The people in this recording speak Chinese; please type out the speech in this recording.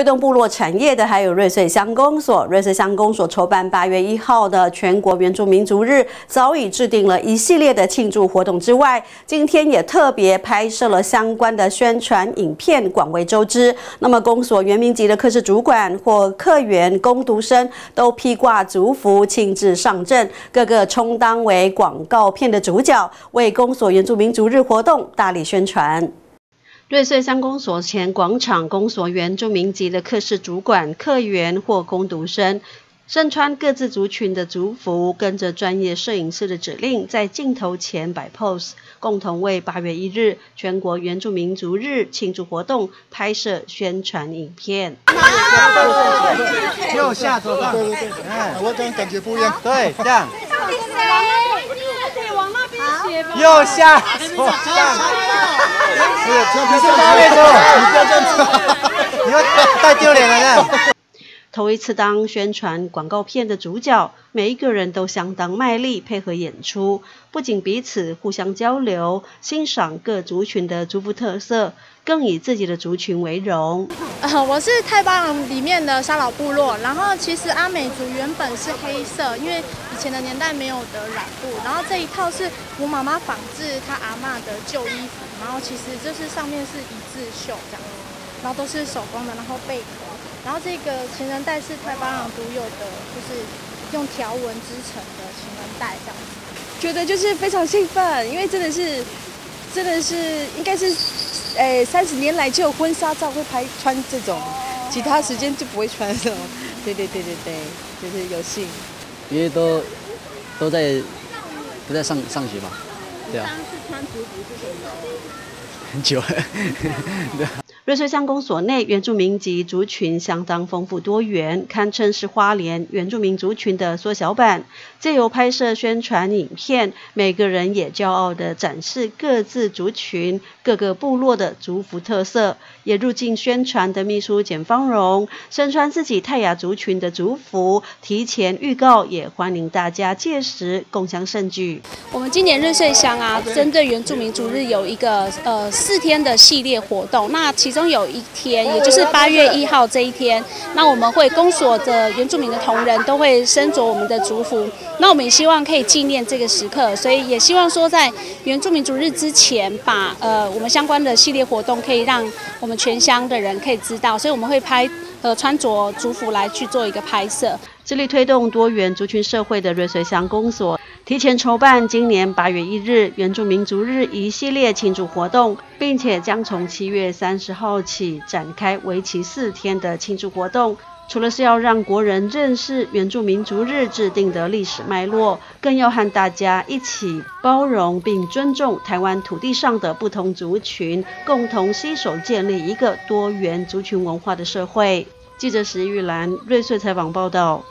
推动部落产业的还有瑞穗乡公所。瑞穗乡公所筹办八月一号的全国原住民族日，早已制定了一系列的庆祝活动之外，今天也特别拍摄了相关的宣传影片，广为周知。那么，公所原民级的科室主管或客员、工读生都披挂族服，亲自上阵，个个充当为广告片的主角，为公所原住民族日活动大力宣传。瑞穗乡公所前广场，公所原住民级的客室主管、客员或工读生，身穿各自族群的族服，跟着专业摄影师的指令，在镜头前摆 pose，共同为八月一日全国原住民族日庆祝活动拍摄宣传影片。右下左上，对对对，哎，我这样感觉不一样。对，这样。往那边写吧。右下左上。不要这样子，你要太丢脸了。头一次当宣传广告片的主角，每一个人都相当卖力配合演出，不仅彼此互相交流，欣赏各族群的族服特色，更以自己的族群为荣。我是太巴郎里面的沙老部落，然后其实阿美族原本是黑色，因为前的年代没有的染布，然后这一套是我妈妈仿制她阿嬷的旧衣服，然后其实就是上面是一字绣这样，然后都是手工的，然后贝壳。然后这个情人带是太巴朗独有的，就是用条纹织成的情人带这样子。觉得就是非常兴奋，因为真的是，真的是应该是，诶三十年来就有婚纱照会拍穿这种，其他时间就不会穿这种。对对对对对，就是有幸。因为都都在都在上上学嘛，对啊。上次穿族服是什么？很久。对。瑞穗乡公所内原住民及族群相当丰富多元，堪称是花莲原住民族群的缩小版。借由拍摄宣传影片，每个人也骄傲地展示各自族群、各个部落的族服特色。也入境宣传的秘书简芳荣，身穿自己泰雅族群的族服，提前预告，也欢迎大家届时共享盛举。我们今年瑞穗乡啊，针对原住民族日有一个呃四天的系列活动，那其中终有一天，也就是八月一号这一天，那我们会公所的原住民的同仁都会身着我们的族服，那我们也希望可以纪念这个时刻，所以也希望说在原住民族日之前，把呃我们相关的系列活动可以让我们全乡的人可以知道，所以我们会拍呃穿着族服来去做一个拍摄，致力推动多元族群社会的瑞穗乡公所，提前筹办今年八月一日原住民族日一系列庆祝活动，并且将从七月三十号起展开为期四天的庆祝活动。除了是要让国人认识原住民族日制定的历史脉络，更要和大家一起包容并尊重台湾土地上的不同族群，共同携手建立一个多元族群文化的社会。记者石玉兰瑞穗采访报道。